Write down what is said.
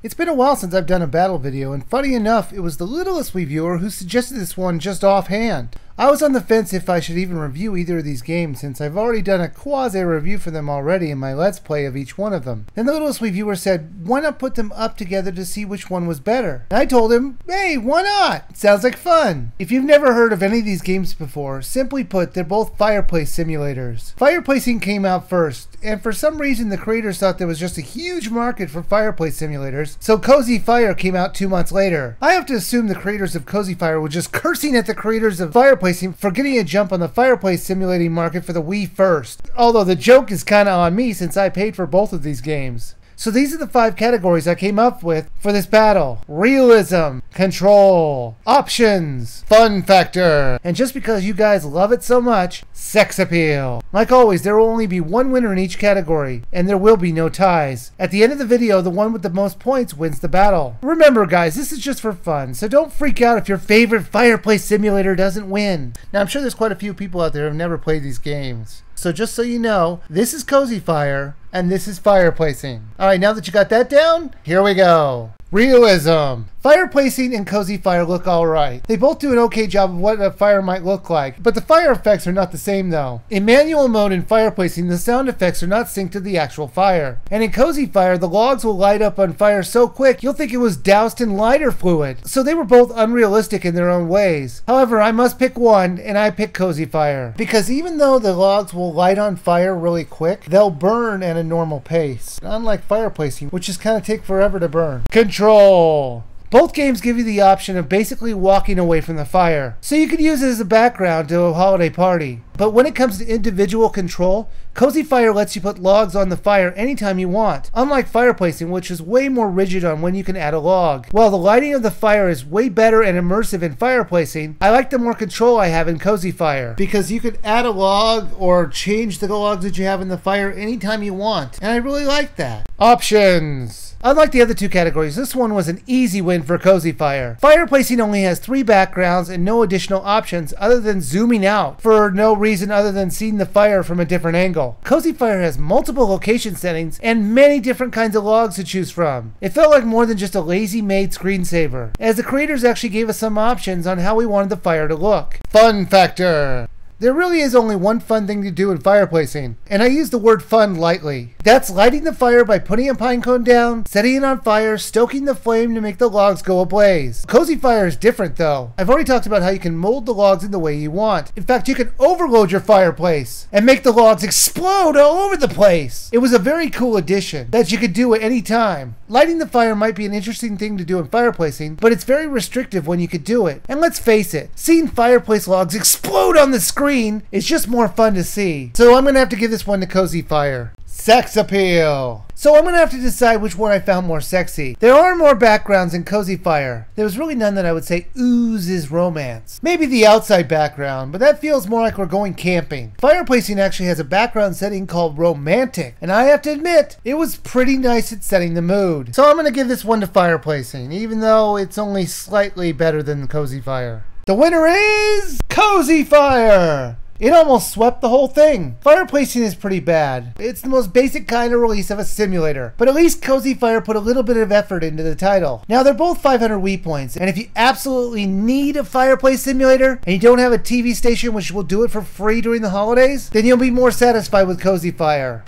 It's been a while since I've done a battle video, and funny enough, it was the Littlest Wii viewer who suggested this one just offhand. I was on the fence if I should even review either of these games since I've already done a quasi-review for them already in my Let's Play of each one of them. Then the Littlest Wii viewer said, why not put them up together to see which one was better? And I told him, hey, why not? Sounds like fun. If you've never heard of any of these games before, simply put, they're both fireplace simulators. Fireplacing came out first, and for some reason the creators thought there was just a huge market for fireplace simulators, so Cozy Fire came out two months later. I have to assume the creators of Cozy Fire were just cursing at the creators of Fireplace for getting a jump on the fireplace simulating market for the Wii first. Although the joke is kinda on me since I paid for both of these games. So these are the five categories I came up with for this battle. Realism, control, options, fun factor, and just because you guys love it so much, sex appeal. Like always, there will only be one winner in each category, and there will be no ties. At the end of the video, the one with the most points wins the battle. Remember guys, this is just for fun, so don't freak out if your favorite fireplace simulator doesn't win. Now I'm sure there's quite a few people out there who have never played these games. So just so you know, this is Cozy Fire, and this is fireplacing. Alright, now that you got that down, here we go. Realism. Fireplacing and Cozy Fire look alright. They both do an okay job of what a fire might look like, but the fire effects are not the same though. In manual mode in fireplacing, the sound effects are not synced to the actual fire. And in Cozy Fire, the logs will light up on fire so quick you'll think it was doused in lighter fluid. So they were both unrealistic in their own ways. However, I must pick one, and I pick Cozy Fire. Because even though the logs will light on fire really quick, they'll burn at a normal pace. Unlike fireplacing, which just kind of take forever to burn. Control. Both games give you the option of basically walking away from the fire, so you could use it as a background to a holiday party. But when it comes to individual control, Cozy Fire lets you put logs on the fire anytime you want, unlike fireplacing which is way more rigid on when you can add a log. While the lighting of the fire is way better and immersive in fireplacing, I like the more control I have in Cozy Fire, because you can add a log or change the logs that you have in the fire anytime you want, and I really like that. Options! Unlike the other two categories, this one was an easy win for Cozy Fire. Fireplacing only has three backgrounds and no additional options other than zooming out for no reason other than seeing the fire from a different angle. Cozy Fire has multiple location settings and many different kinds of logs to choose from. It felt like more than just a lazy made screensaver, as the creators actually gave us some options on how we wanted the fire to look. Fun factor! There really is only one fun thing to do in fireplacing, and I use the word fun lightly. That's lighting the fire by putting a pine cone down, setting it on fire, stoking the flame to make the logs go ablaze. Cozy Fire is different though. I've already talked about how you can mold the logs in the way you want. In fact, you can overload your fireplace and make the logs explode all over the place. It was a very cool addition that you could do at any time. Lighting the fire might be an interesting thing to do in fireplacing, but it's very restrictive when you could do it. And let's face it, seeing fireplace logs explode on the screen screen is just more fun to see. So I'm to have to give this one to Cozy Fire. Sex appeal. So I'm to have to decide which one I found more sexy. There are more backgrounds in Cozy Fire. There was really none that I would say oozes romance. Maybe the outside background, but that feels more like we're going camping. Fireplacing actually has a background setting called romantic, and I have to admit, it was pretty nice at setting the mood. So I'm to give this one to fireplacing, even though it's only slightly better than Cozy Fire. The winner is Cozy Fire! It almost swept the whole thing. Fireplacing is pretty bad. It's the most basic kind of release of a simulator, but at least Cozy Fire put a little bit of effort into the title. Now they're both 500 Wii points, and if you absolutely need a fireplace simulator, and you don't have a TV station which will do it for free during the holidays, then you'll be more satisfied with Cozy Fire.